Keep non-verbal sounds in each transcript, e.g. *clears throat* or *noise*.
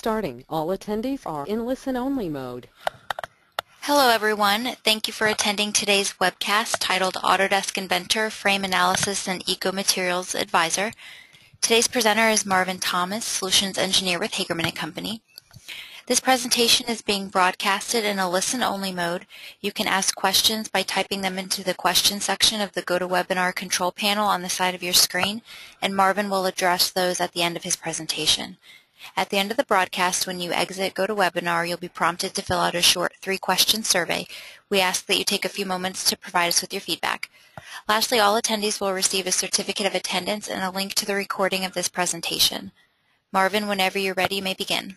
Starting. All attendees are in listen-only mode. Hello everyone. Thank you for attending today's webcast titled Autodesk Inventor Frame Analysis and Eco-Materials Advisor. Today's presenter is Marvin Thomas, Solutions Engineer with Hagerman & Company. This presentation is being broadcasted in a listen-only mode. You can ask questions by typing them into the question section of the GoToWebinar control panel on the side of your screen, and Marvin will address those at the end of his presentation. At the end of the broadcast, when you exit GoToWebinar, you'll be prompted to fill out a short three-question survey. We ask that you take a few moments to provide us with your feedback. Lastly, all attendees will receive a certificate of attendance and a link to the recording of this presentation. Marvin, whenever you're ready, you may begin.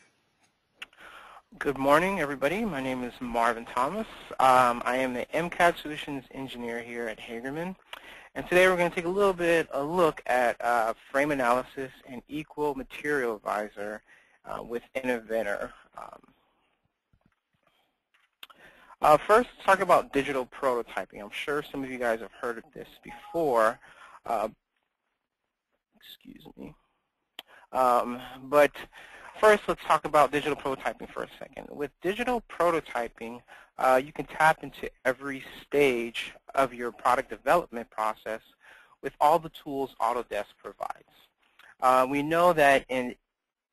Good morning, everybody. My name is Marvin Thomas. Um, I am the MCAD Solutions Engineer here at Hagerman. And today we're going to take a little bit a look at uh, frame analysis and Eco Material Advisor uh, with Inventor. Um, uh, first, talk about digital prototyping. I'm sure some of you guys have heard of this before. Uh, excuse me. Um, but first, let's talk about digital prototyping for a second. With digital prototyping, uh, you can tap into every stage of your product development process with all the tools Autodesk provides. Uh, we know that in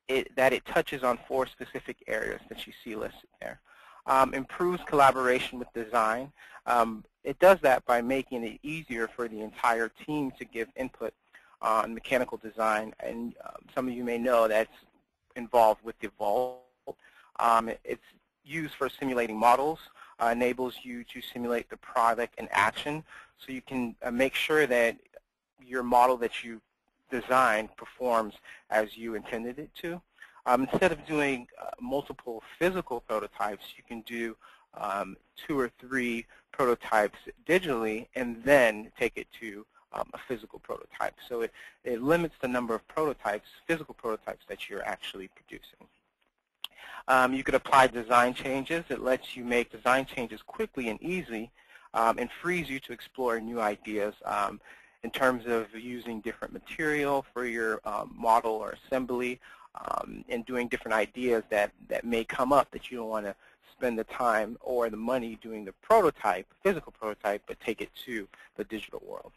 it, that it touches on four specific areas that you see listed there. Um, improves collaboration with design. Um, it does that by making it easier for the entire team to give input on mechanical design. And um, some of you may know that's involved with Evolve. Um, it's used for simulating models, uh, enables you to simulate the product in action so you can uh, make sure that your model that you designed performs as you intended it to. Um, instead of doing uh, multiple physical prototypes, you can do um, two or three prototypes digitally and then take it to um, a physical prototype. So it, it limits the number of prototypes, physical prototypes, that you're actually producing. Um, you could apply design changes. It lets you make design changes quickly and easily um, and frees you to explore new ideas um, in terms of using different material for your um, model or assembly um, and doing different ideas that, that may come up that you don't want to spend the time or the money doing the prototype, physical prototype, but take it to the digital world.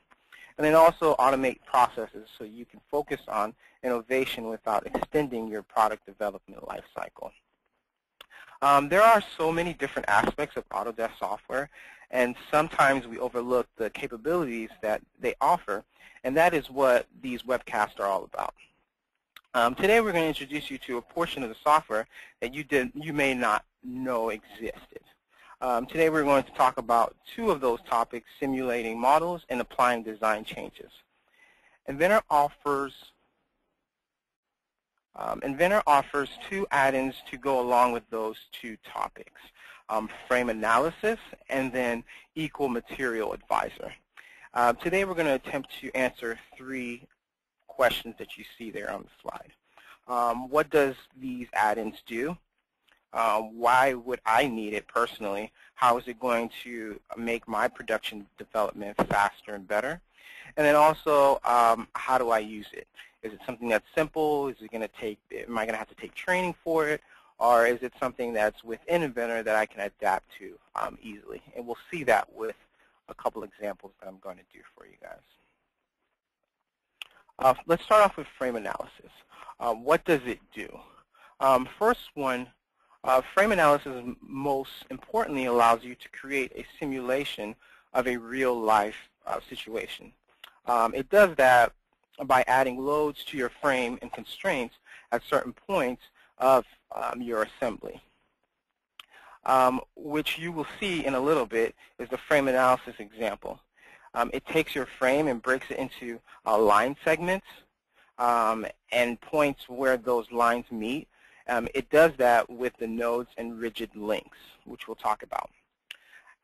And then also automate processes so you can focus on innovation without extending your product development life cycle. Um, there are so many different aspects of Autodesk software, and sometimes we overlook the capabilities that they offer, and that is what these webcasts are all about. Um, today we're going to introduce you to a portion of the software that you, did, you may not know existed. Um, today we're going to talk about two of those topics, simulating models and applying design changes. Inventor offers um, Inventor offers two add-ins to go along with those two topics, um, frame analysis and then Eco Material Advisor. Uh, today we're going to attempt to answer three questions that you see there on the slide. Um, what does these add-ins do? Uh, why would I need it personally? How is it going to make my production development faster and better? And then also, um, how do I use it? Is it something that's simple? Is it going to take, am I going to have to take training for it? Or is it something that's within Inventor that I can adapt to um, easily? And we'll see that with a couple examples that I'm going to do for you guys. Uh, let's start off with frame analysis. Uh, what does it do? Um, first one, uh, frame analysis most importantly allows you to create a simulation of a real life uh, situation. Um, it does that by adding loads to your frame and constraints at certain points of um, your assembly. Um, which you will see in a little bit is the frame analysis example. Um, it takes your frame and breaks it into uh, line segments um, and points where those lines meet. Um, it does that with the nodes and rigid links, which we'll talk about.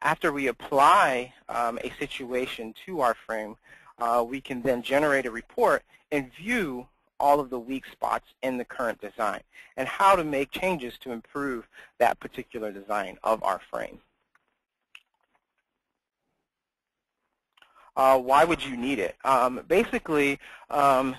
After we apply um, a situation to our frame, uh, we can then generate a report and view all of the weak spots in the current design and how to make changes to improve that particular design of our frame. Uh, why would you need it? Um, basically, um,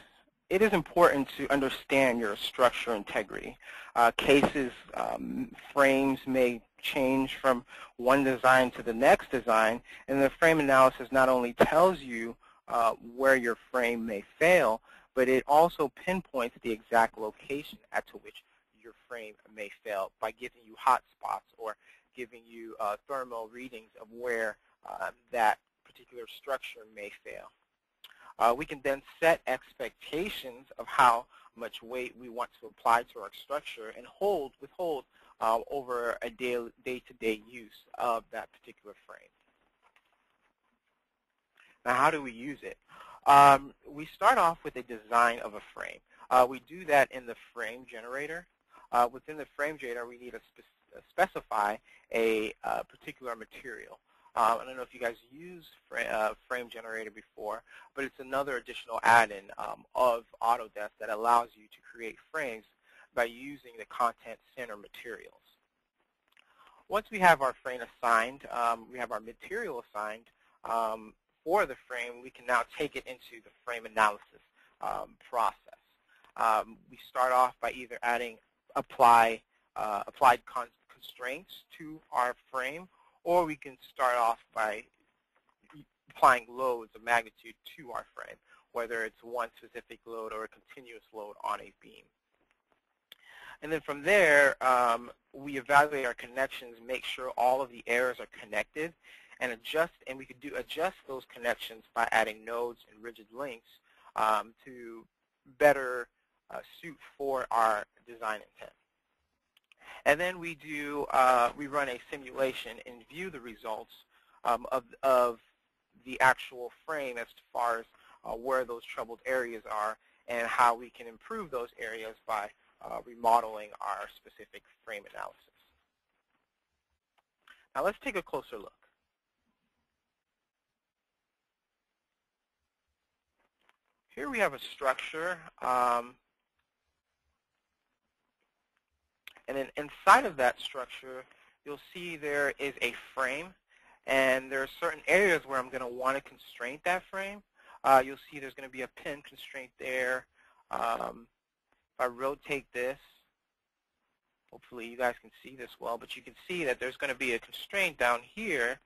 it is important to understand your structure integrity. Uh, cases, um, frames may change from one design to the next design, and the frame analysis not only tells you uh, where your frame may fail, but it also pinpoints the exact location at to which your frame may fail by giving you hot spots or giving you uh, thermal readings of where uh, that particular structure may fail. Uh, we can then set expectations of how much weight we want to apply to our structure and hold, withhold uh, over a day-to-day -day use of that particular frame. Now, how do we use it? Um, we start off with a design of a frame. Uh, we do that in the frame generator. Uh, within the frame generator, we need to spe specify a uh, particular material. Um, I don't know if you guys used uh, Frame Generator before, but it's another additional add-in um, of Autodesk that allows you to create frames by using the content center materials. Once we have our frame assigned, um, we have our material assigned um, for the frame, we can now take it into the frame analysis um, process. Um, we start off by either adding apply uh, applied constraints to our frame or we can start off by applying loads of magnitude to our frame, whether it's one specific load or a continuous load on a beam. And then from there, um, we evaluate our connections, make sure all of the errors are connected, and adjust. And we could do adjust those connections by adding nodes and rigid links um, to better uh, suit for our design intent. And then we do, uh, we run a simulation and view the results um, of, of the actual frame as far as uh, where those troubled areas are and how we can improve those areas by uh, remodeling our specific frame analysis. Now let's take a closer look. Here we have a structure um, And then inside of that structure, you'll see there is a frame. And there are certain areas where I'm going to want to constrain that frame. Uh, you'll see there's going to be a pin constraint there. Um, if I rotate this, hopefully you guys can see this well, but you can see that there's going to be a constraint down here.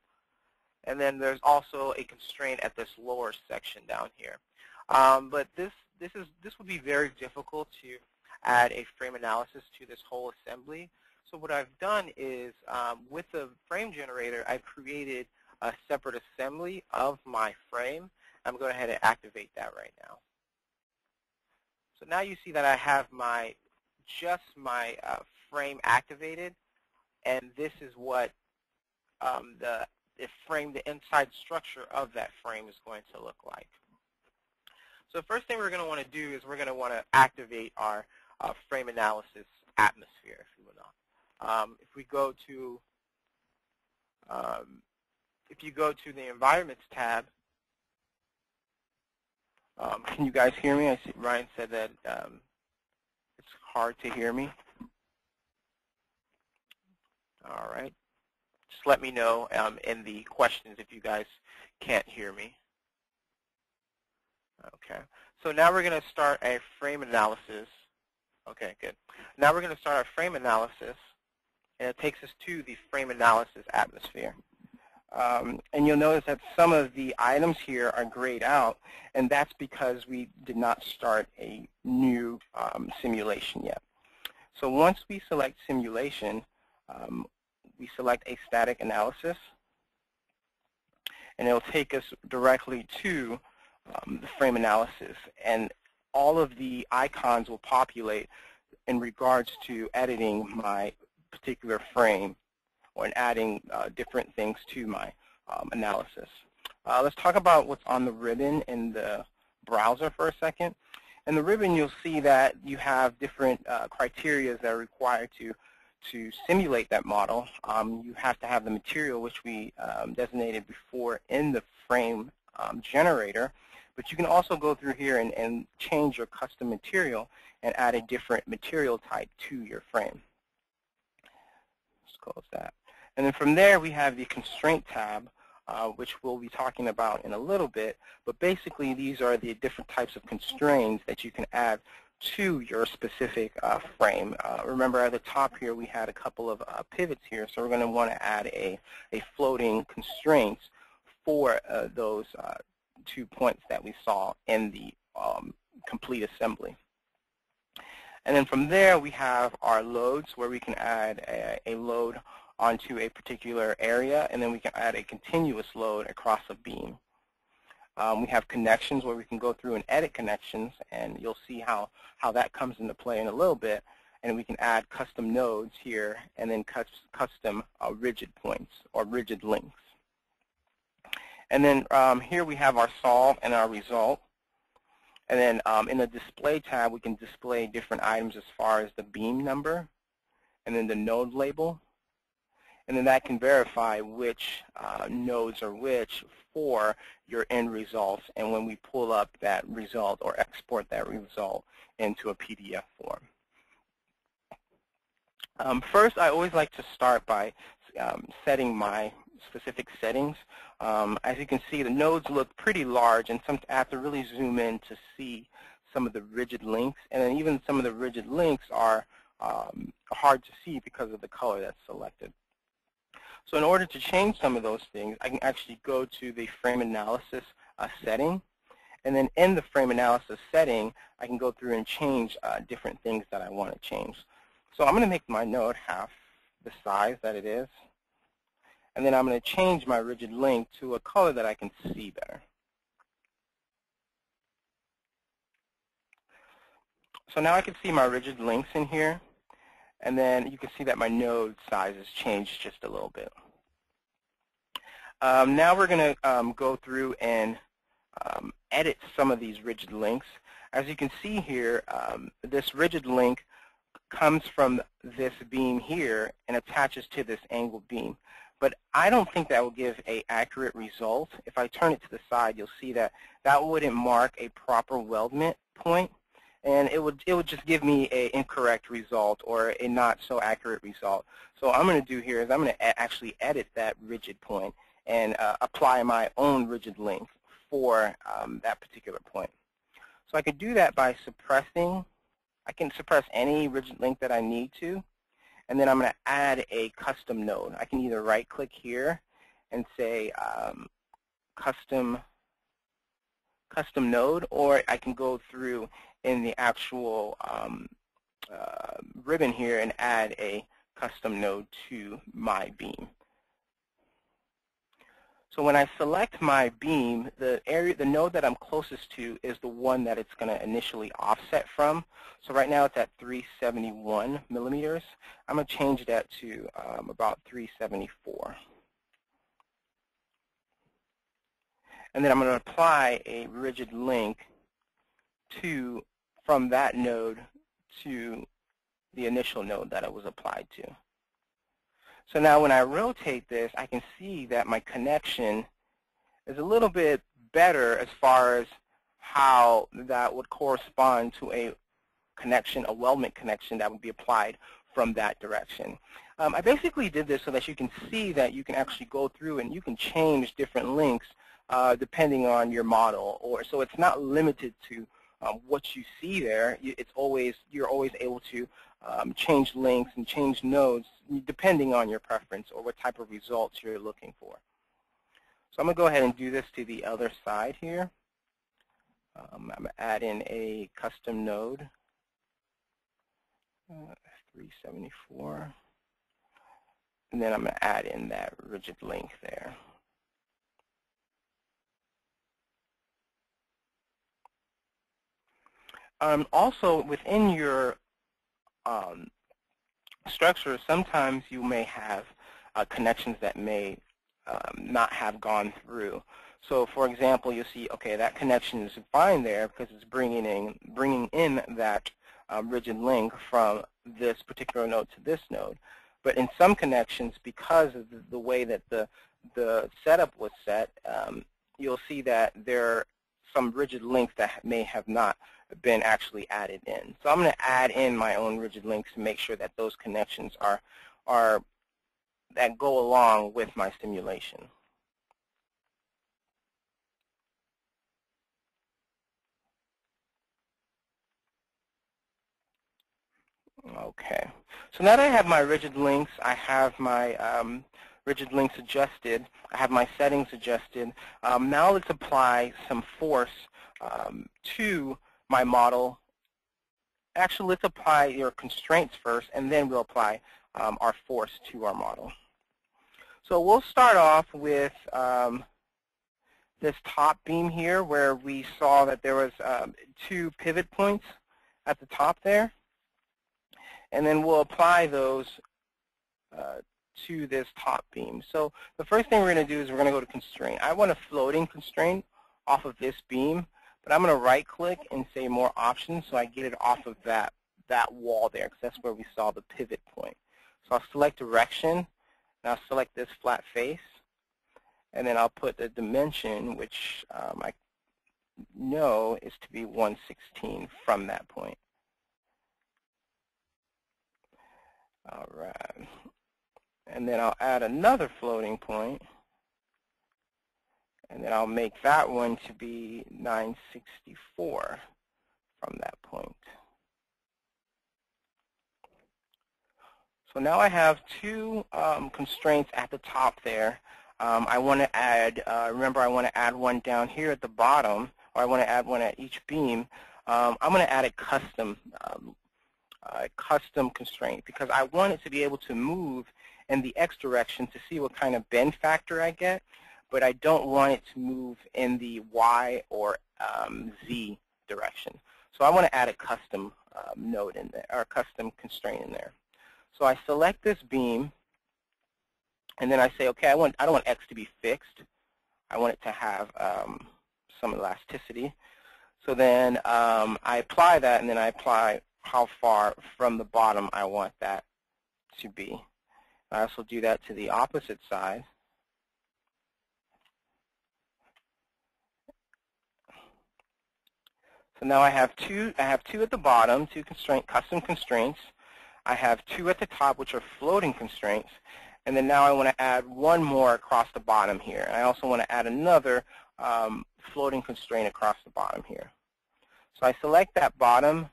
And then there's also a constraint at this lower section down here. Um, but this this is this would be very difficult to add a frame analysis to this whole assembly. So what I've done is um, with the frame generator, I've created a separate assembly of my frame. I'm going ahead and activate that right now. So now you see that I have my just my uh, frame activated, and this is what um, the, the frame, the inside structure of that frame is going to look like. So the first thing we're going to want to do is we're going to want to activate our uh, frame analysis atmosphere, if you will not. Um, if we go to, um, if you go to the Environments tab, um, can you guys hear me? I see Ryan said that um, it's hard to hear me. All right. Just let me know um, in the questions if you guys can't hear me. Okay. So now we're going to start a frame analysis Okay, good. Now we're going to start our frame analysis, and it takes us to the frame analysis atmosphere. Um, and you'll notice that some of the items here are grayed out, and that's because we did not start a new um, simulation yet. So once we select simulation, um, we select a static analysis, and it'll take us directly to um, the frame analysis. And all of the icons will populate in regards to editing my particular frame or in adding uh, different things to my um, analysis. Uh, let's talk about what's on the ribbon in the browser for a second. In the ribbon, you'll see that you have different uh, criteria that are required to to simulate that model. Um, you have to have the material which we um, designated before in the frame um, generator. But you can also go through here and, and change your custom material and add a different material type to your frame. Let's close that. And then from there, we have the constraint tab. uh, which we'll be talking about in a little bit. But basically, these are the different types of constraints that you can add to your specific uh, frame. Uh, remember at the top here we had a couple of uh, pivots here, so we're going to want to add a, a floating constraints for uh, those uh, two points that we saw in the um, complete assembly. And then from there we have our loads where we can add a, a load onto a particular area, and then we can add a continuous load across a beam. Um, we have connections where we can go through and edit connections, and you'll see how, how that comes into play in a little bit. And we can add custom nodes here, and then custom uh, rigid points or rigid links. And then um, here we have our solve and our result. And then um, in the display tab, we can display different items as far as the beam number and then the node label and then that can verify which uh, nodes are which for your end results and when we pull up that result or export that result into a PDF form. Um, first, I always like to start by um, setting my specific settings. Um, as you can see, the nodes look pretty large, and some, I have to really zoom in to see some of the rigid links. And then even some of the rigid links are um, hard to see because of the color that's selected. So in order to change some of those things, I can actually go to the frame analysis uh, setting. And then in the frame analysis setting, I can go through and change uh, different things that I want to change. So I'm going to make my node half the size that it is. And then I'm going to change my rigid link to a color that I can see better. So now I can see my rigid links in here. And then you can see that my node size has changed just a little bit. Um, now we're going to um, go through and um, edit some of these rigid links. As you can see here, um, this rigid link comes from this beam here and attaches to this angled beam. But I don't think that will give a accurate result. If I turn it to the side, you'll see that that wouldn't mark a proper weldment point and it would it would just give me an incorrect result or a not so accurate result. So what I'm going to do here is I'm going to actually edit that rigid point and uh, apply my own rigid link for um, that particular point. So I could do that by suppressing. I can suppress any rigid link that I need to, and then I'm going to add a custom node. I can either right-click here and say um, custom custom node, or I can go through in the actual um, uh, ribbon here and add a custom node to my beam. So when I select my beam, the area, the node that I'm closest to is the one that it's going to initially offset from. So right now it's at 371 millimeters. I'm going to change that to um, about 374. And then I'm going to apply a rigid link to from that node to the initial node that it was applied to. So now when I rotate this, I can see that my connection is a little bit better as far as how that would correspond to a connection, a weldment connection that would be applied from that direction. Um, I basically did this so that you can see that you can actually go through and you can change different links uh, depending on your model. or So it's not limited to um, what you see there, it's always you're always able to um, change links and change nodes depending on your preference or what type of results you're looking for. So I'm going to go ahead and do this to the other side here. Um, I'm going to add in a custom node, uh, 374. And then I'm going to add in that rigid link there. Um, also, within your um, structure, sometimes you may have uh, connections that may um, not have gone through. So, for example, you'll see, okay, that connection is fine there because it's bringing in bringing in that um, rigid link from this particular node to this node. But in some connections, because of the, way that the the setup was set, um, you'll see that there are some rigid links that may have not been actually added in. So I'm going to add in my own rigid links to make sure that those connections are, are that go along with my simulation. Okay, so now that I have my rigid links, I have my um, rigid links adjusted, I have my settings adjusted. Um, now let's apply some force um, to my model. Actually, let's apply your constraints first, and then we'll apply um, our force to our model. So we'll start off with um, this top beam here where we saw that there was um, two pivot points at the top there. And then we'll apply those uh, to this top beam. So the first thing we're going to do is we're going to go to constraint. I want a floating constraint off of this beam, but I'm going to right click and say more options so I get it off of that, that wall there because that's where we saw the pivot point. So I'll select direction, and I'll select this flat face, and then I'll put the dimension, which um, I know is to be 116 from that point. All right. And then I'll add another floating point. And then I'll make that one to be 964 from that point. So now I have two um, constraints at the top there. Um, I want to add, uh, remember I want to add one down here at the bottom, or I want to add one at each beam. Um, I'm going to add a custom um, uh, custom constraint because I want it to be able to move in the x direction to see what kind of bend factor I get, but I don't want it to move in the y or um, z direction. So I want to add a custom um, node in there, or a custom constraint in there. So I select this beam, and then I say, okay, I want I don't want x to be fixed. I want it to have um, some elasticity. So then um, I apply that, and then I apply how far from the bottom I want that to be. I also do that to the opposite side. So now I have two. I have two at the bottom, two constraint custom constraints. I have two at the top, which are floating constraints, and then now I want to add one more across the bottom here. And I also want to add another um, floating constraint across the bottom here. So I select that bottom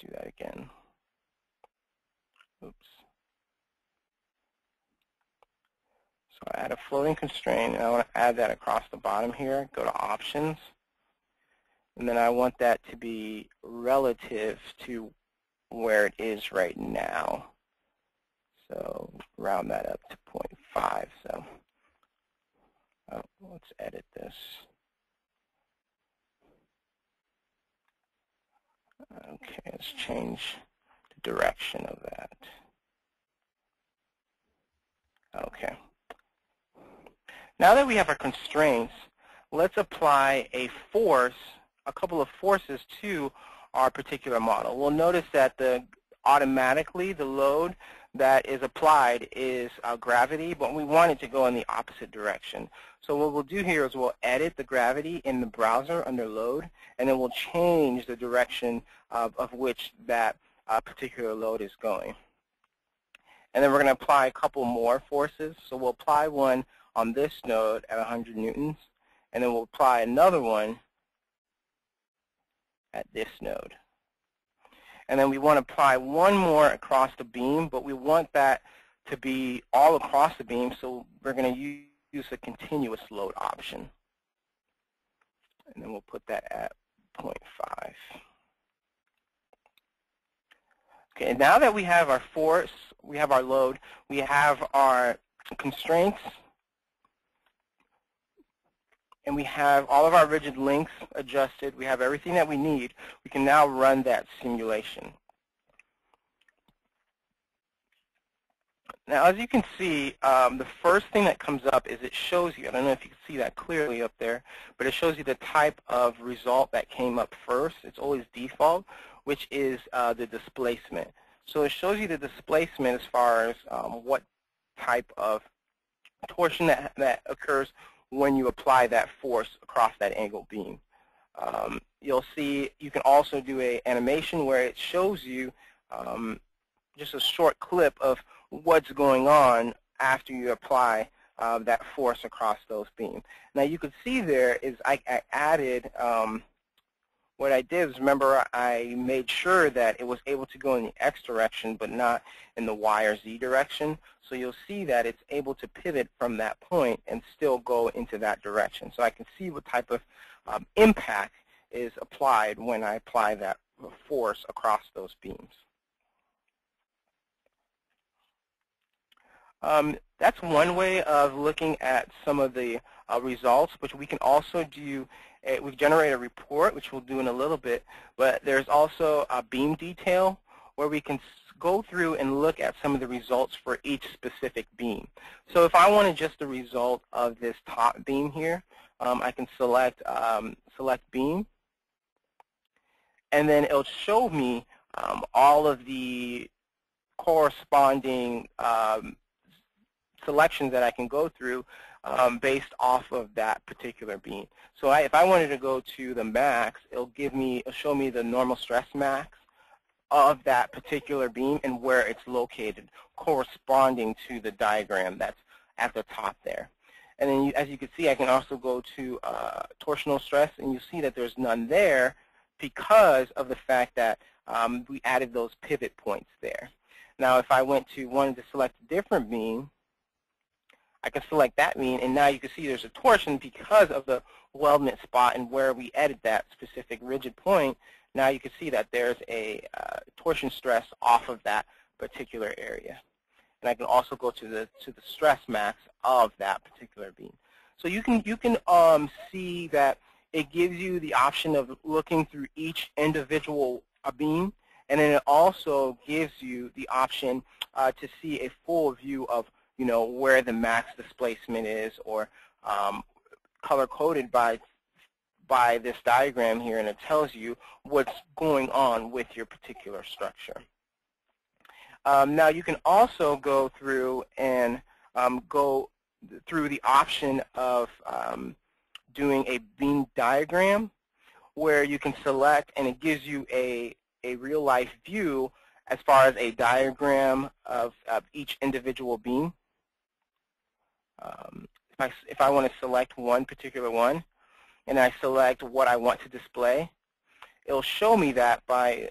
Let's do that again. Oops. So I add a floating constraint, and I want to add that across the bottom here. Go to Options. And then I want that to be relative to where it is right now. So round that up to 0.5. So oh, let's edit this. Okay, let's change the direction of that. Okay. Now that we have our constraints, let's apply a force, a couple of forces to our particular model. We'll notice that the automatically the load that is applied is uh, gravity, but we want it to go in the opposite direction. So what we'll do here is we'll edit the gravity in the browser under load, and then we'll change the direction of, of which that uh, particular load is going. And then we're going to apply a couple more forces. So we'll apply one on this node at 100 newtons, and then we'll apply another one at this node. And then we want to apply one more across the beam, but we want that to be all across the beam, so we're going to use a continuous load option. And then we'll put that at 0.5. Okay, now that we have our force, we have our load, we have our constraints, and we have all of our rigid links adjusted, we have everything that we need, we can now run that simulation. Now, as you can see, um, the first thing that comes up is it shows you, I don't know if you can see that clearly up there, but it shows you the type of result that came up first. It's always default, which is uh, the displacement. So it shows you the displacement as far as um, what type of torsion that, that occurs when you apply that force across that angle beam. Um, you'll see you can also do a animation where it shows you um, just a short clip of what's going on after you apply uh, that force across those beams. Now you can see there is I, I added, um, what I did is remember I made sure that it was able to go in the X direction but not in the Y or Z direction. So you'll see that it's able to pivot from that point and still go into that direction. So I can see what type of um, impact is applied when I apply that force across those beams. Um, that's one way of looking at some of the uh, results, but we can also do, a, we generate a report, which we'll do in a little bit, but there's also a beam detail where we can go through and look at some of the results for each specific beam. So if I wanted just the result of this top beam here, um, I can select um, select beam, and then it'll show me um, all of the corresponding um, selections that I can go through um, based off of that particular beam. So I, if I wanted to go to the max, it'll give me, it'll show me the normal stress max of that particular beam and where it's located corresponding to the diagram that's at the top there. And then you, as you can see, I can also go to uh, torsional stress, and you see that there's none there because of the fact that um, we added those pivot points there. Now, if I went to wanted to select a different beam, I can select that beam, and now you can see there's a torsion because of the weldment spot and where we added that specific rigid point. Now you can see that there's a uh, torsion stress off of that particular area. And I can also go to the to the stress max of that particular beam. So you can you can um, see that it gives you the option of looking through each individual uh, beam, and then it also gives you the option uh, to see a full view of you know where the max displacement is, or um, color coded by by this diagram here, and it tells you what's going on with your particular structure. Um, now you can also go through and um, go through the option of um, doing a beam diagram where you can select and it gives you a, a real life view as far as a diagram of, of each individual beam. Um, if, I, if I want to select one particular one and I select what I want to display, it'll show me that by,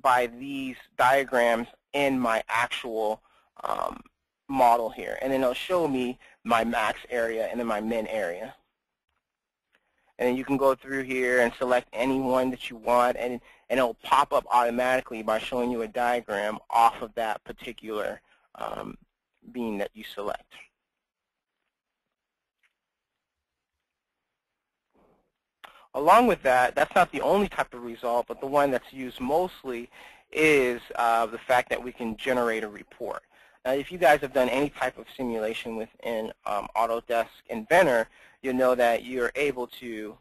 by these diagrams in my actual um, model here. And then it'll show me my max area and then my min area. And then you can go through here and select any one that you want, and, and it'll pop up automatically by showing you a diagram off of that particular um, beam that you select. Along with that, that's not the only type of result, but the one that's used mostly is uh, the fact that we can generate a report. Now, if you guys have done any type of simulation within um, Autodesk Inventor, you'll know that you're able to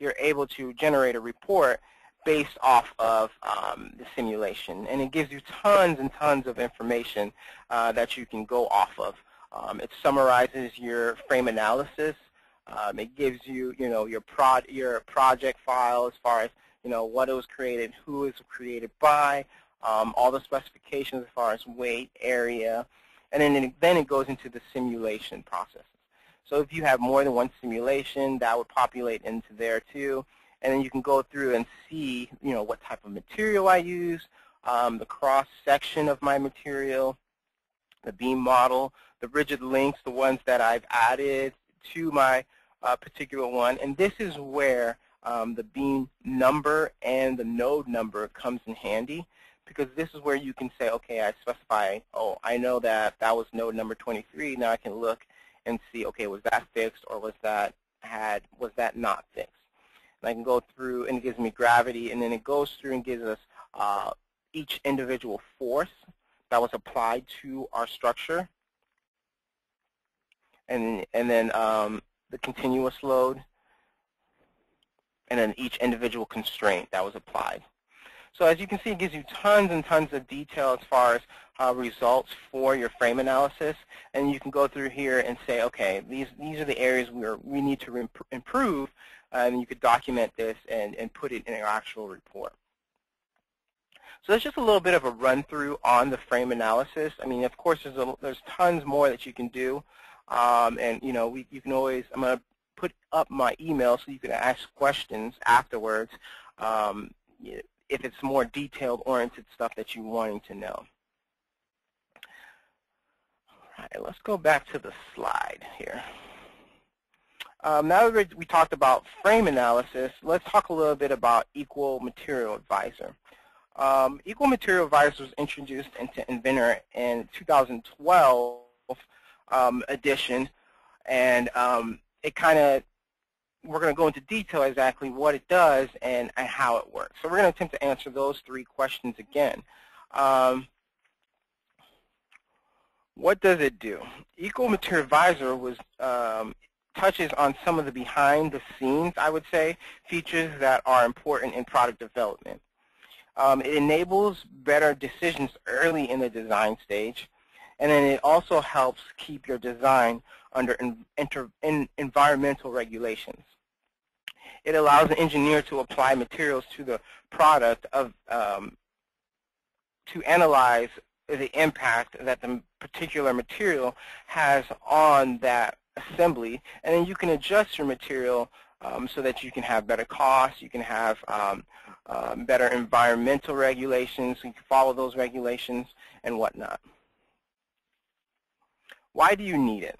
you're able to generate a report based off of um, the simulation. And it gives you tons and tons of information uh, that you can go off of. Um, it summarizes your frame analysis. Um, it gives you, you know, your, prod, your project file as far as you know, what it was created, who it was created by, um, all the specifications as far as weight, area, and then it, then it goes into the simulation processes. So if you have more than one simulation, that would populate into there too. And then you can go through and see, you know, what type of material I use, um, the cross section of my material, the beam model, the rigid links, the ones that I've added to my uh, particular one. And this is where um, the beam number and the node number comes in handy because this is where you can say, okay, I specify, oh, I know that that was node number 23. Now I can look and see, okay, was that fixed or was that had was that not fixed? And I can go through and it gives me gravity, and then it goes through and gives us uh, each individual force that was applied to our structure, and and then um, the continuous load, and then each individual constraint that was applied. So as you can see, it gives you tons and tons of detail as far as uh, results for your frame analysis. And you can go through here and say, okay, these, these are the areas where we need to improve. and you could document this and, and put it in your actual report. So that's just a little bit of a run through on the frame analysis. I mean, of course, there's a, there's tons more that you can do, um, and you know, we, you can always. I'm to put up my email so you can ask questions afterwards um, if it's more detailed oriented stuff that you're wanting to know. All right, let's go back to the slide here. Um, now that we talked about frame analysis, let's talk a little bit about Eco Material Advisor. Um, Eco Material Advisor was introduced into Inventor in 2012 um, edition, and um, it kind of, we're going to go into detail exactly what it does and, and how it works. So we're going to attempt to answer those three questions again. Um, what does it do? Eco Material Advisor was um, touches on some of the behind the scenes, I would say, features that are important in product development. Um, it enables better decisions early in the design stage, and then it also helps keep your design under in, in environmental regulations. It allows an engineer to apply materials to the product of um, to analyze the impact that the particular material has on that assembly, and then you can adjust your material um, so that you can have better costs, you can have um, um, better environmental regulations, you can follow those regulations and whatnot. Why do you need it?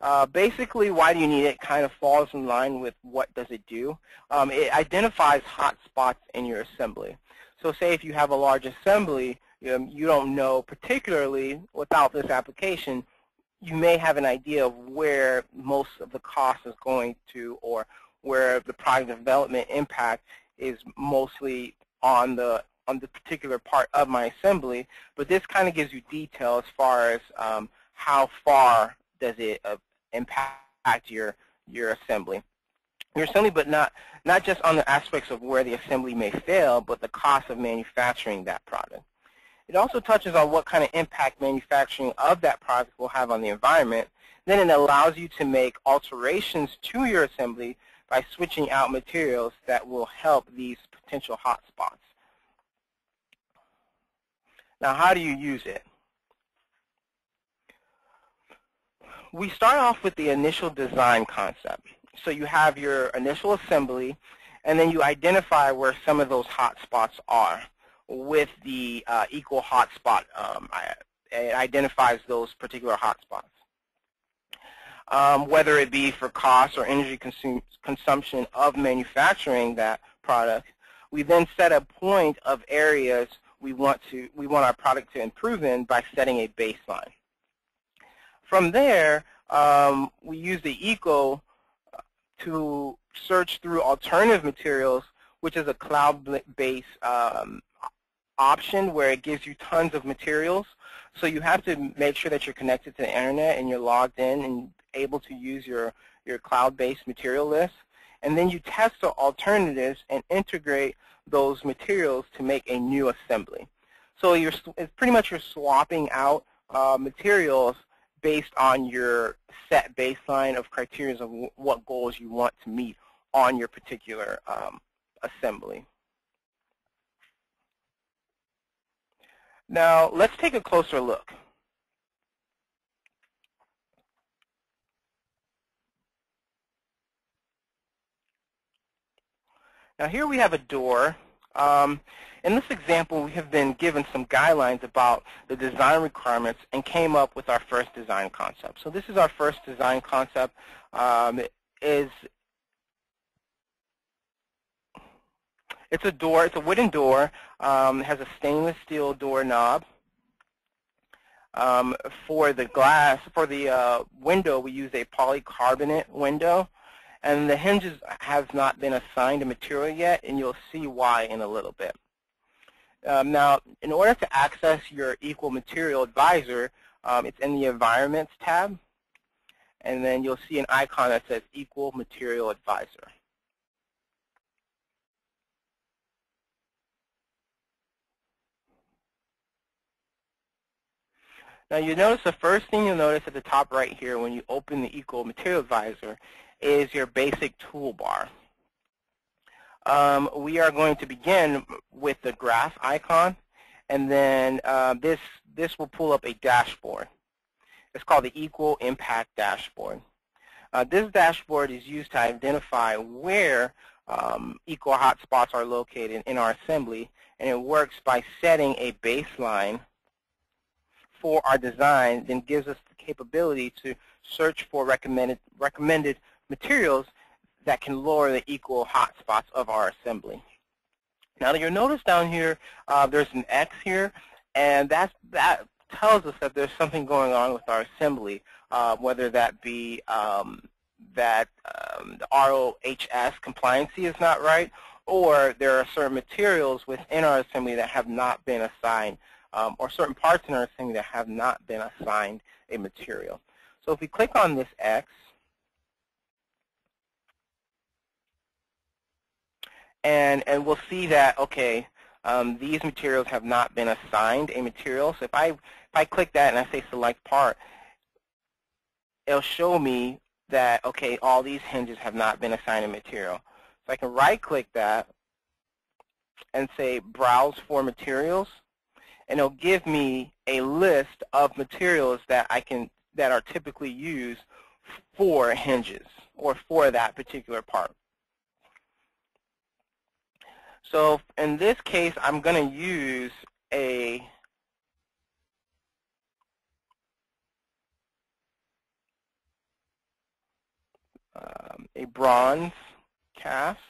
Uh, basically, why do you need it kind of falls in line with what does it do. Um, it identifies hot spots in your assembly. So say if you have a large assembly, um, you don't know particularly without this application you may have an idea of where most of the cost is going to or where the product development impact is mostly on the on the particular part of my assembly, but this kind of gives you detail as far as um, how far does it uh, impact your your assembly. Your assembly, but not not just on the aspects of where the assembly may fail, but the cost of manufacturing that product. It also touches on what kind of impact manufacturing of that product will have on the environment. Then it allows you to make alterations to your assembly by switching out materials that will help these potential hotspots. Now, how do you use it? We start off with the initial design concept. So you have your initial assembly, and then you identify where some of those hot spots are with the uh, eco hotspot. Um, it identifies those particular hotspots. Um, whether it be for cost or energy consum consumption of manufacturing that product, we then set a point of areas we want to we want our product to improve in by setting a baseline. From there, um, we use the eco to search through alternative materials, which is a cloud-based um, option where it gives you tons of materials. So you have to make sure that you're connected to the internet and you're logged in and able to use your, your cloud-based material list. And then you test the alternatives and integrate those materials to make a new assembly. So you're, it's pretty much you're swapping out uh, materials based on your set baseline of criteria of what goals you want to meet on your particular um, assembly. Now, let's take a closer look. Now here we have a door. Um, in this example, we have been given some guidelines about the design requirements and came up with our first design concept. So this is our first design concept. Um, it is It's a door. It's a wooden door. Um, it has a stainless steel door knob. Um, for the glass, for the uh, window, we use a polycarbonate window. And the hinges have not been assigned a material yet, and you'll see why in a little bit. Um, now, in order to access your Eco Material Advisor, um, it's in the Environments tab, and then you'll see an icon that says Eco Material Advisor. Now you notice the first thing you'll notice at the top right here when you open the Eco Material Advisor is your basic toolbar. Um, we are going to begin with the graph icon, and then uh, this, this will pull up a dashboard. It's called the Eco Impact Dashboard. Uh, this dashboard is used to identify where um, eco hotspots are located in our assembly, and it works by setting a baseline for our design, then gives us the capability to search for recommended, recommended materials that can lower the eco hotspots of our assembly. Now you'll notice down here uh, there's an X here, and that's, that tells us that there's something going on with our assembly, uh, whether that be um, that um, the ROHS compliancy is not right, or there are certain materials within our assembly that have not been assigned, um, or certain parts in our assembly that have not been assigned a material. So if we click on this X, and, and we'll see that, okay, um, these materials have not been assigned a material. So if I, if I click that and I say select part, it'll show me that, okay, all these hinges have not been assigned a material. So I can right-click that and say Browse for Materials, and it'll give me a list of materials that I can that are typically used for hinges or for that particular part. So in this case, I'm going to use a um, a bronze cast,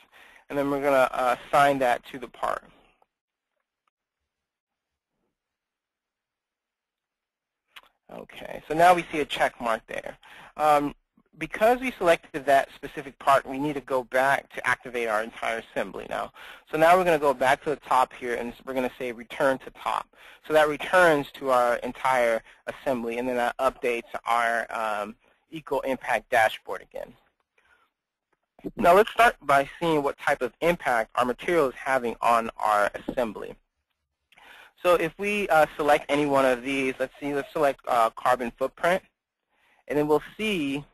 and then we're going to uh, assign that to the part. Okay, so now we see a check mark there. Um, because we selected that specific part, we need to go back to activate our entire assembly now. So now we're going to go back to the top here, and we're going to say return to top. So that returns to our entire assembly, and then that updates our um, Eco Impact dashboard again. Now let's start by seeing what type of impact our material is having on our assembly. So if we uh, select any one of these, let's see, let's select uh, carbon footprint, and then we'll see,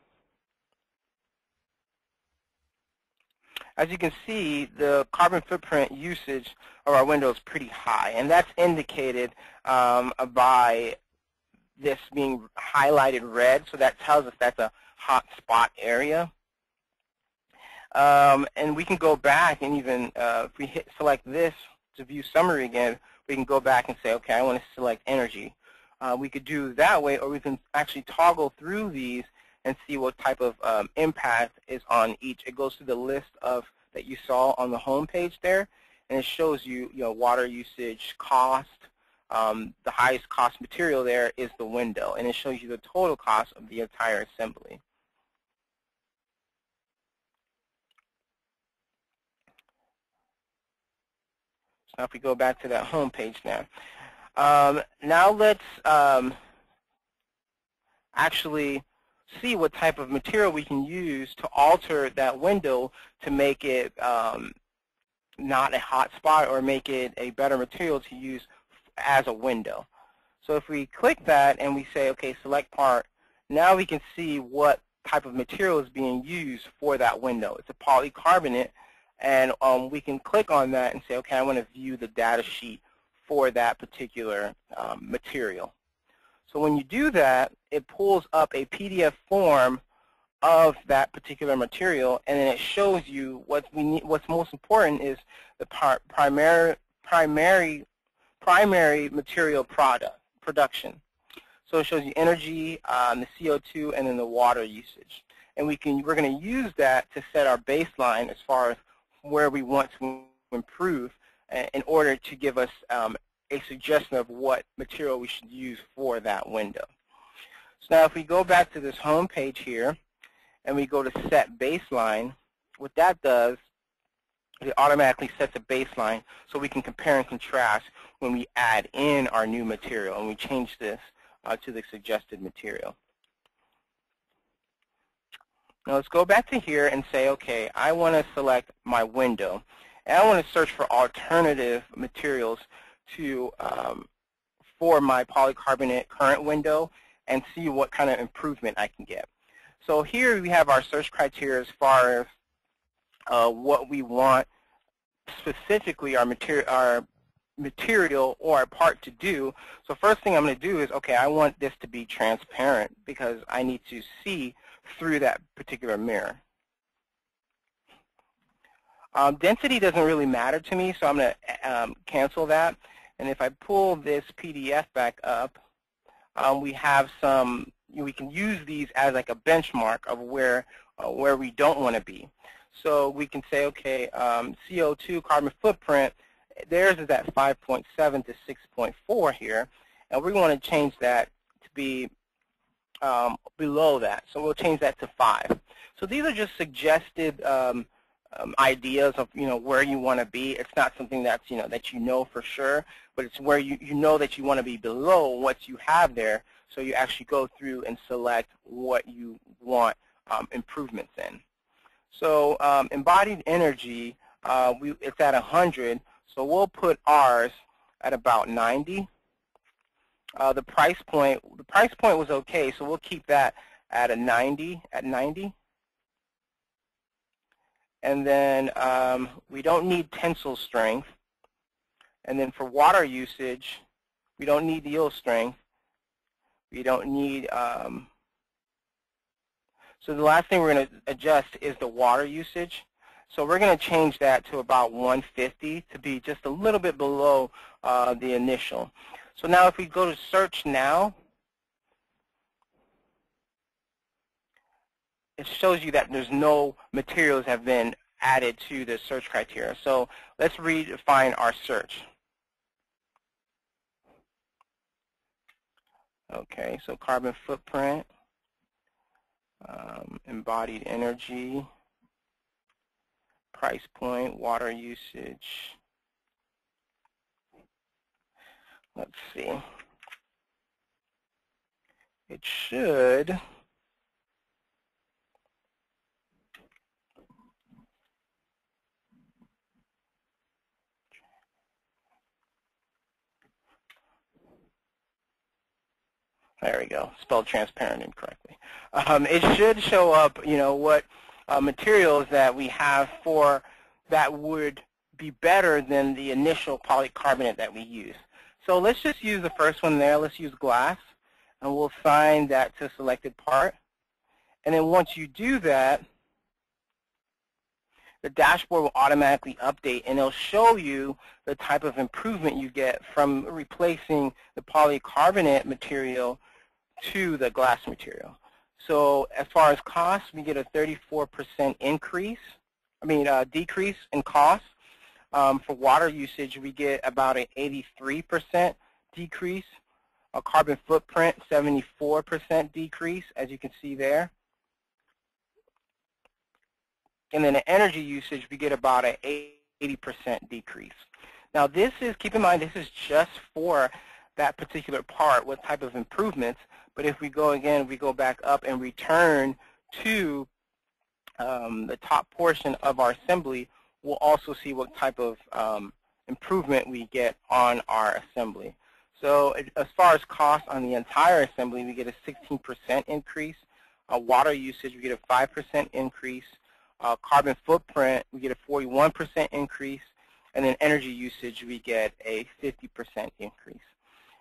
as you can see, the carbon footprint usage of our window is pretty high, and that's indicated um, by this being highlighted red, so that tells us that's a hot spot area. Um, and we can go back and even, uh, if we hit select this to view summary again, we can go back and say, okay, I want to select energy. Uh, we could do that way, or we can actually toggle through these and see what type of um, impact is on each. It goes through the list of that you saw on the home page there, and it shows you, you know, water usage, cost. Um, the highest cost material there is the window, and it shows you the total cost of the entire assembly. Now if we go back to that home page now. Um, now let's um, actually see what type of material we can use to alter that window to make it um, not a hot spot or make it a better material to use as a window. So if we click that and we say, okay, select part, now we can see what type of material is being used for that window. It's a polycarbonate and um, we can click on that and say, okay, I want to view the data sheet for that particular um, material. So when you do that, it pulls up a PDF form of that particular material, and then it shows you what we need. What's most important is the primary primary primary material product production. So it shows you energy, um, the CO2, and then the water usage. And we can we're going to use that to set our baseline as far as where we want to improve in order to give us um, a suggestion of what material we should use for that window. So now if we go back to this home page here and we go to set baseline, what that does is it automatically sets a baseline so we can compare and contrast when we add in our new material and we change this uh, to the suggested material. Now let's go back to here and say, okay, I want to select my window. And I want to search for alternative materials to um, for my polycarbonate current window and see what kind of improvement I can get. So here we have our search criteria as far as uh, what we want specifically our material, our material or a part to do. So first thing I'm going to do is, okay, I want this to be transparent because I need to see through that particular mirror. Um, density doesn't really matter to me, so I'm going to um, cancel that. And if I pull this PDF back up, um, we have some, we can use these as like a benchmark of where, uh, where we don't want to be. So we can say, okay, um, CO2 carbon footprint, theirs is at 5.7 to 6.4 here, and we want to change that to be um, below that. So we'll change that to 5. So these are just suggested um, um, ideas of you know where you want to be. It's not something that's you know that you know for sure, but it's where you you know that you want to be below what you have there. So you actually go through and select what you want um, improvements in. So um, embodied energy, uh, we, it's at 100, so we'll put ours at about 90. Uh, the price point, the price point was okay, so we'll keep that at a 90, at 90. And then um, we don't need tensile strength. And then for water usage, we don't need the yield strength. We don't need um, so the last thing we're going to adjust is the water usage. So we're going to change that to about 150 to be just a little bit below uh, the initial. So now if we go to search now, it shows you that there's no materials have been added to the search criteria. So let's redefine our search. Okay, so carbon footprint um, embodied energy, price point, water usage. Let's see. It should There we go. Spelled transparent incorrectly. Um, it should show up, you know, what uh, materials that we have for that would be better than the initial polycarbonate that we use. So let's just use the first one there. Let's use glass, and we'll assign that to selected part. And then once you do that, the dashboard will automatically update, and it'll show you the type of improvement you get from replacing the polycarbonate material to the glass material. So as far as cost, we get a 34% increase, I mean uh, decrease in cost. Um, for water usage, we get about an 83% decrease. A carbon footprint, 74% decrease, as you can see there. And then the energy usage, we get about an 80% decrease. Now this is, keep in mind, this is just for that particular part, what type of improvements. But if we go again, we go back up and return to um, the top portion of our assembly, we'll also see what type of um, improvement we get on our assembly. So as far as cost on the entire assembly, we get a 16% increase. Uh, water usage, we get a 5% increase. Uh, carbon footprint, we get a 41% increase. And then energy usage, we get a 50% increase.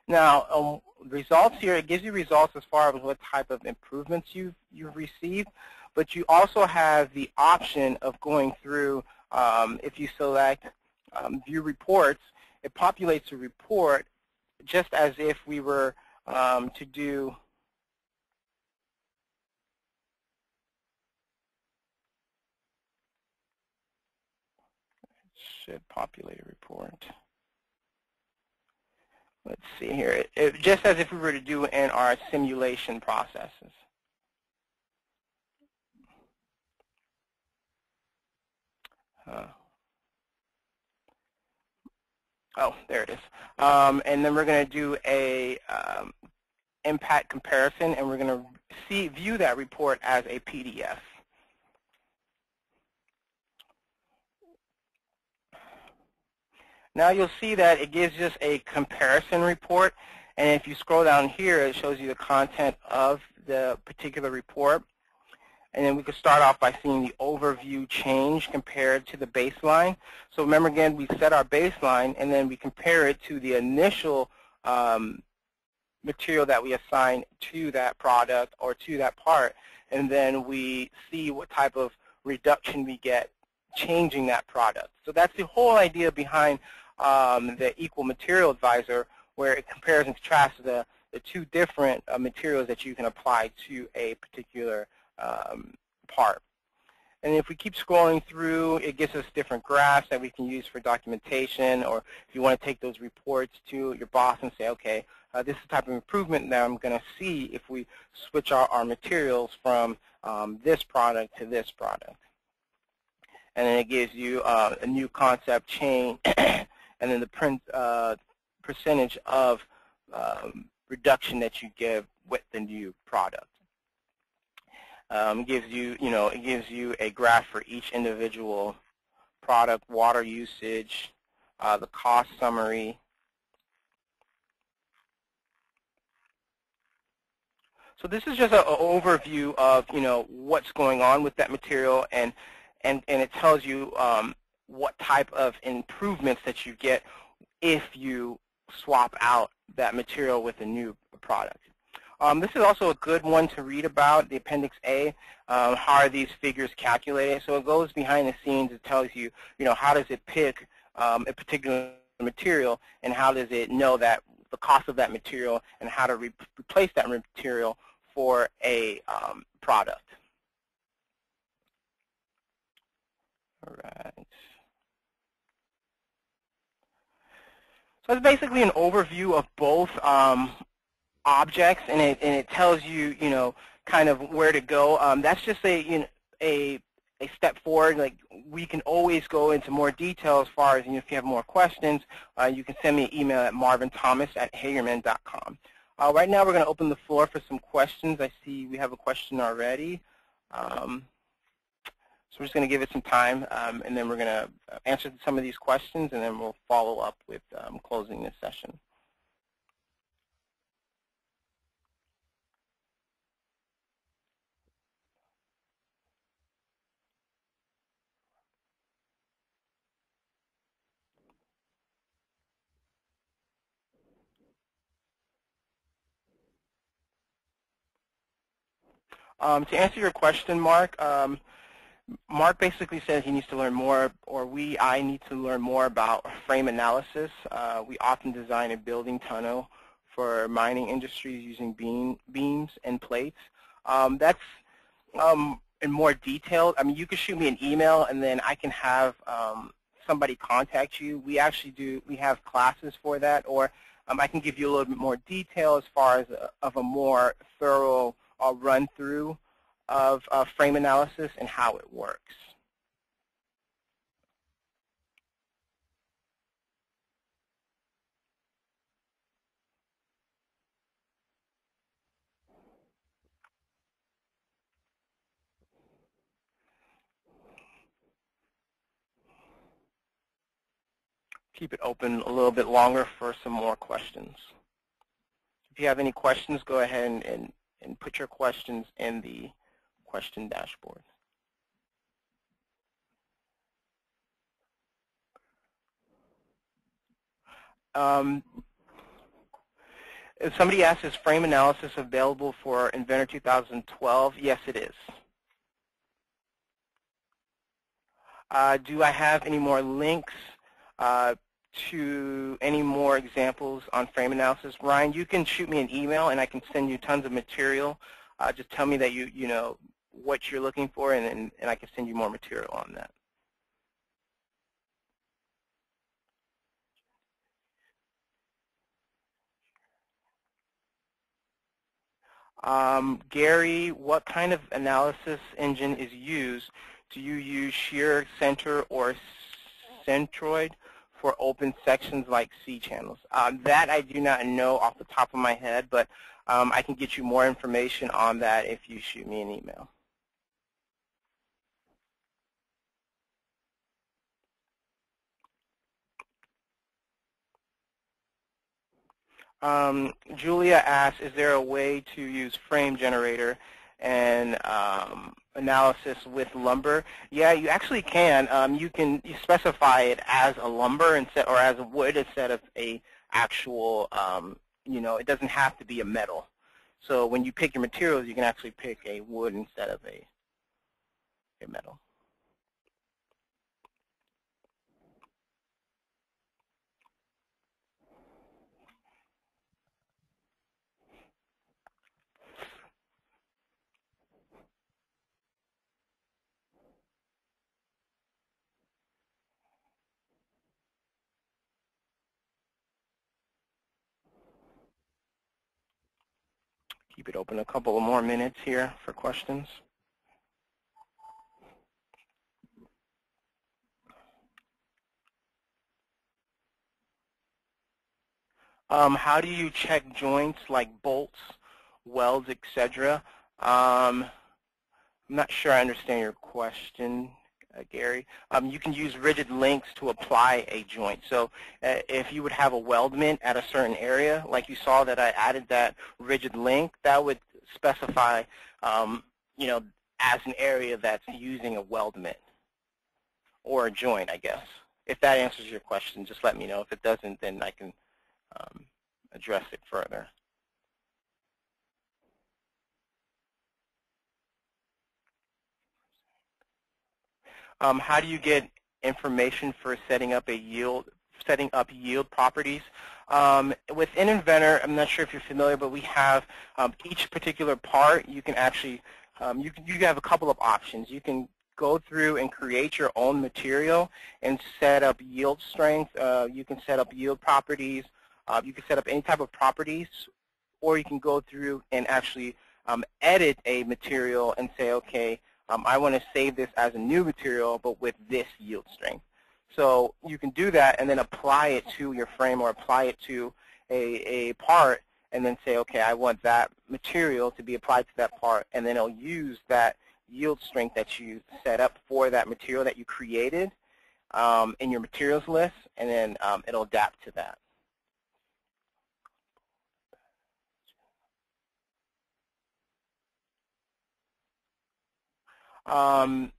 Now, um, results here, it gives you results as far as what type of improvements you've, you've received, but you also have the option of going through, um, if you select um, View Reports, it populates a report just as if we were um, to do should populate a report let's see here, it, it, just as if we were to do in our simulation processes. Uh, oh, there it is. Um, and then we're going to do a um, impact comparison, and we're going to see view that report as a PDF. Now you'll see that it gives us a comparison report. And if you scroll down here, it shows you the content of the particular report. And then we could start off by seeing the overview change compared to the baseline. So remember again, we set our baseline and then we compare it to the initial um, material that we assign to that product or to that part. And then we see what type of reduction we get changing that product. So that's the whole idea behind um, the Eco Material Advisor where it compares and contrasts the, the two different uh, materials that you can apply to a particular um, part. And if we keep scrolling through, it gives us different graphs that we can use for documentation, or if you want to take those reports to your boss and say, okay, uh, this is the type of improvement that I'm going to see if we switch our, our materials from um, this product to this product. And then it gives you uh, a new concept chain, *clears throat* and then the print, uh, percentage of um, reduction that you give with the new product. Um, gives you, you know, it gives you a graph for each individual product, water usage, uh, the cost summary. So this is just an overview of, you know, what's going on with that material, and and and it tells you um, what type of improvements that you get if you swap out that material with a new product. Um, this is also a good one to read about, the Appendix A. Um, how are these figures calculated? So it goes behind the scenes. It tells you, you know, how does it pick um, a particular material, and how does it know that the cost of that material, and how to re replace that material for a um, product. All right. So it's basically an overview of both um, objects, and it, and it tells you, you know, kind of where to go. Um, that's just a, you know, a, a step forward. Like we can always go into more detail as far as, you know, if you have more questions, uh, you can send me an email at marvinthomas at hagerman.com. Uh, right now we're going to open the floor for some questions. I see we have a question already. Um, so we're just going to give it some time, um, and then we're going to answer some of these questions, and then we'll follow up with um, closing this session. Um, to answer your question, Mark, um, Mark basically says he needs to learn more, or we, I need to learn more about frame analysis. Uh, we often design a building tunnel for mining industries using beam, beams and plates. Um, that's um, in more detail. I mean, you can shoot me an email, and then I can have um, somebody contact you. We actually do, we have classes for that, or um, I can give you a little bit more detail as far as a, of a more thorough uh, run through of uh, frame analysis and how it works. Keep it open a little bit longer for some more questions. If you have any questions, go ahead and, and, and put your questions in the question dashboard. Um, somebody asks, is frame analysis available for Inventor 2012? Yes, it is. Uh, do I have any more links uh, to any more examples on frame analysis? Ryan, you can shoot me an email and I can send you tons of material. Uh, just tell me that you, you know, what you're looking for, and, and, and I can send you more material on that. Um, Gary, what kind of analysis engine is used? Do you use Shear Center or Centroid for open sections like cChannels? Um, that I do not know off the top of my head, but um, I can get you more information on that if you shoot me an email. Um, Julia asks, is there a way to use frame generator and um, analysis with lumber. Yeah, you actually can. Um, you can you specify it as a lumber instead or as a wood instead of a actual. Um, you know, it doesn't have to be a metal. So when you pick your materials, you can actually pick a wood instead of a a metal. Keep it open a couple of more minutes here for questions. Um, how do you check joints like bolts, welds, etc.? Um, I'm not sure I understand your question, uh, Gary. Um, you can use rigid links to apply a joint. So uh, if you would have a weldment at a certain area, like you saw that I added that rigid link, that would specify, um, you know, as an area that's using a weldment or a joint, I guess. If that answers your question, just let me know. If it doesn't, then I can um, address it further. Um, how do you get information for setting up a yield, setting up yield properties? Um, within Inventor, I'm not sure if you're familiar, but we have um, each particular part. You can actually, um, you you have a couple of options. You can go through and create your own material and set up yield strength. Uh, you can set up yield properties. Uh, you can set up any type of properties, or you can go through and actually um, edit a material and say, okay, um, I want to save this as a new material, but with this yield strength. So you can do that and then apply it to your frame or apply it to a, a part and then say, okay, I want that material to be applied to that part, and then it'll use that yield strength that you set up for that material that you created um, in your materials list, and then um, it'll adapt to that. Um,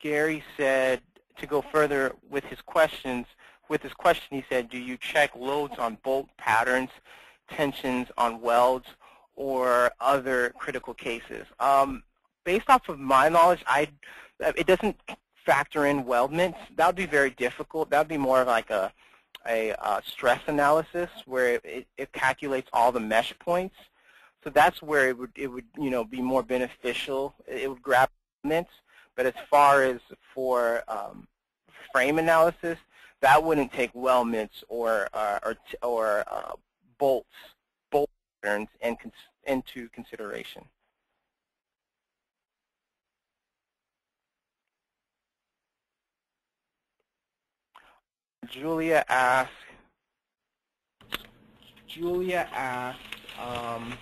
Gary said to go further with his questions, with his question he said, do you check loads on bolt patterns, tensions on welds, or other critical cases? Um, based off of my knowledge, I it doesn't factor in weldments. That would be very difficult. That would be more like a, a, a stress analysis where it, it calculates all the mesh points. So that's where it would, it would you know, be more beneficial. It would grab but as far as for um, frame analysis, that wouldn't take weldments or uh, or, or uh, bolts, bolt patterns in cons into consideration. Julia asked. Julia asked um,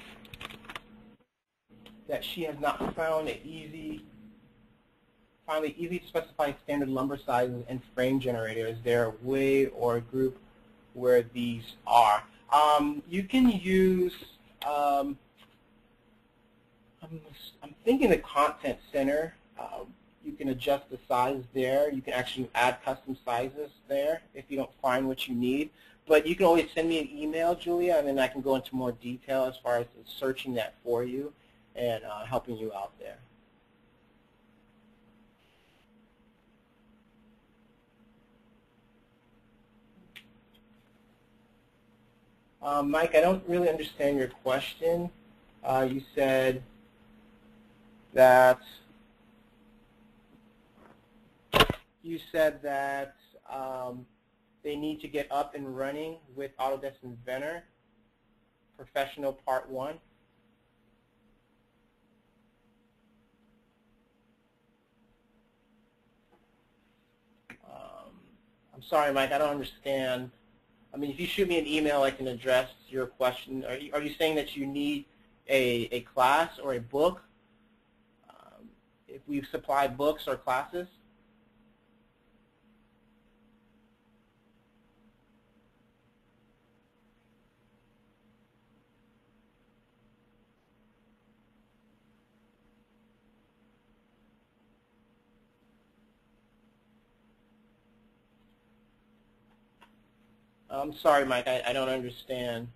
that she has not found it easy finally, easy to specify standard lumber sizes and frame generator. Is there a way or a group where these are? Um, you can use, um, I'm, I'm, thinking the content center. Uh, you can adjust the size there. You can actually add custom sizes there if you don't find what you need. But you can always send me an email, Julia, and then I can go into more detail as far as searching that for you and uh, helping you out there. Um, Mike, I don't really understand your question. Uh, you said that you said that um, they need to get up and running with Autodesk Inventor, Professional Part 1. Um, I'm sorry, Mike, I don't understand I mean, if you shoot me an email, I can address your question. Are you, are you saying that you need a, a class or a book? Um, if we supply books or classes? I'm sorry, Mike, I, I don't understand.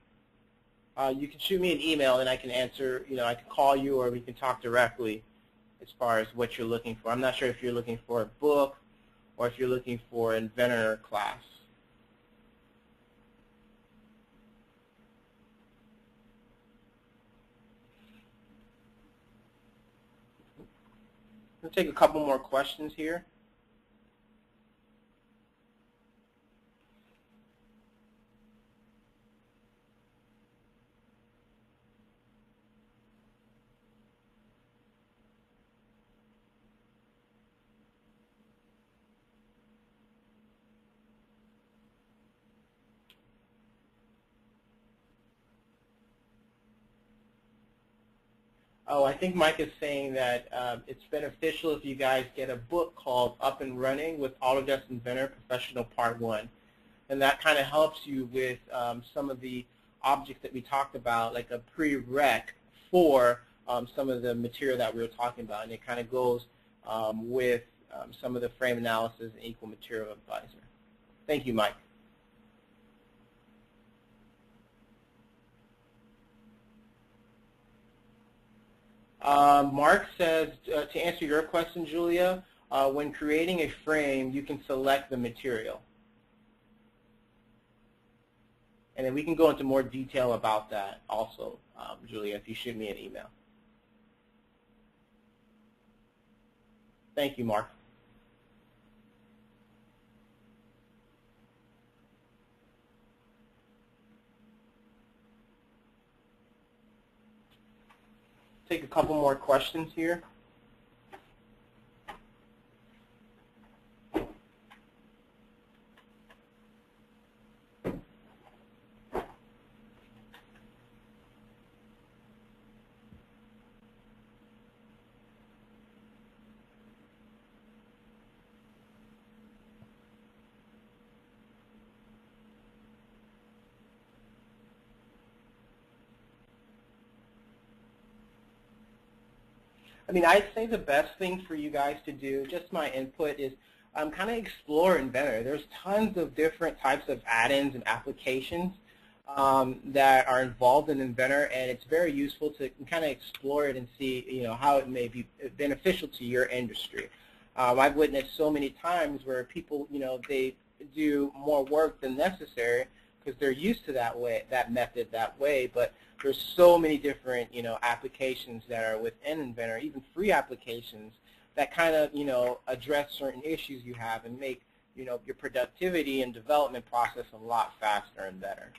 Uh, you can shoot me an email and I can answer, you know, I can call you or we can talk directly as far as what you're looking for. I'm not sure if you're looking for a book or if you're looking for an inventor class. We'll take a couple more questions here. Oh, I think Mike is saying that um, it's beneficial if you guys get a book called Up and Running with Autodesk Inventor Professional Part 1. And that kind of helps you with um, some of the objects that we talked about, like a prereq for um, some of the material that we were talking about. And it kind of goes um, with um, some of the frame analysis and eco material advisor. Thank you, Mike. Uh, Mark says, uh, to answer your question, Julia, uh, when creating a frame, you can select the material. And then we can go into more detail about that also, um, Julia, if you shoot me an email. Thank you, Mark. Take a couple more questions here. I mean, I'd say the best thing for you guys to do, just my input, is um, kind of explore Inventor. There's tons of different types of add-ins and applications um, that are involved in Inventor, and it's very useful to kind of explore it and see, you know, how it may be beneficial to your industry. Um, I've witnessed so many times where people, you know, they do more work than necessary because they're used to that way, that method that way, but there's so many different, you know, applications that are within Inventor, even free applications that kind of, you know, address certain issues you have and make, you know, your productivity and development process a lot faster and better.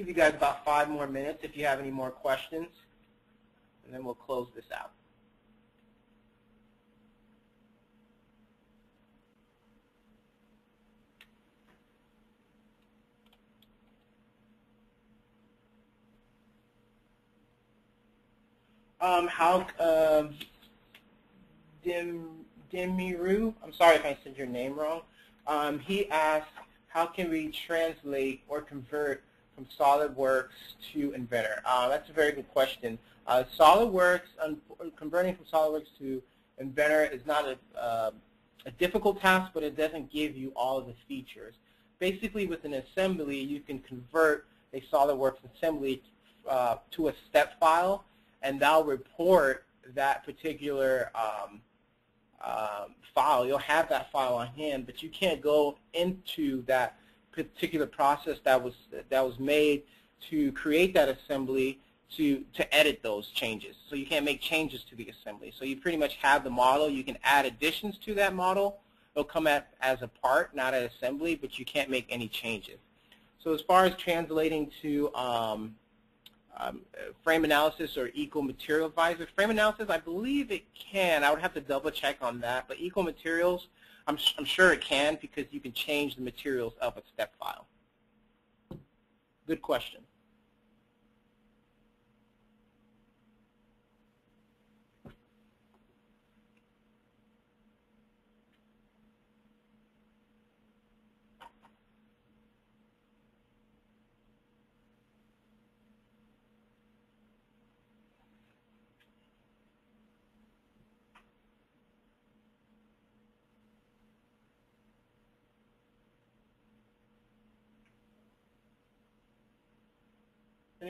Give you guys about five more minutes if you have any more questions, and then we'll close this out. Um, how, um, Dim, Dimiru, I'm sorry if I said your name wrong. Um, he asked, how can we translate or convert from SolidWorks to Inventor? Uh, that's a very good question. Uh, SolidWorks, converting from SolidWorks to Inventor is not a, uh, a difficult task, but it doesn't give you all of the features. Basically, with an assembly, you can convert a SolidWorks assembly uh, to a step file, and that'll report that particular um, um, file. You'll have that file on hand, but you can't go into that particular process that was that was made to create that assembly to to edit those changes. So you can't make changes to the assembly. So you pretty much have the model. You can add additions to that model. It'll come at, as a part, not an assembly, but you can't make any changes. So as far as translating to um, um, frame analysis or eco material advisor, frame analysis, I believe it can. I would have to double check on that. But eco materials, I'm, I'm sure it can because you can change the materials of a step file. Good question.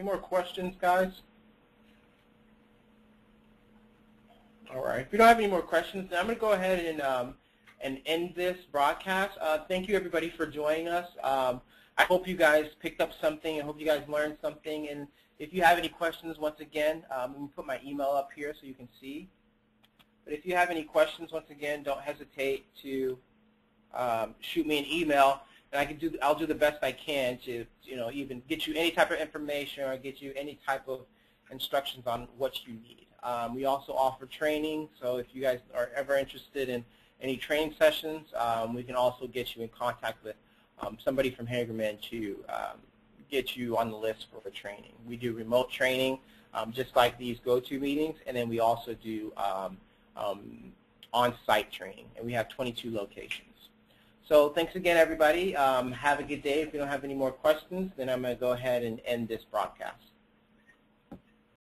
Any more questions, guys? All right. If you don't have any more questions, then I'm going to go ahead and um, and end this broadcast. Uh, thank you, everybody, for joining us. Um, I hope you guys picked up something. I hope you guys learned something. And if you have any questions, once again, um, let me put my email up here so you can see. But if you have any questions, once again, don't hesitate to um, shoot me an email, and I can do. I'll do the best I can to, you know, even get you any type of information or get you any type of instructions on what you need. Um, we also offer training, so if you guys are ever interested in any training sessions, um, we can also get you in contact with um, somebody from Hagerman to um, get you on the list for the training. We do remote training, um, just like these go-to meetings, and then we also do um, on-site training, and we have 22 locations. So thanks again, everybody. Um, have a good day. If you don't have any more questions, then I'm going to go ahead and end this broadcast.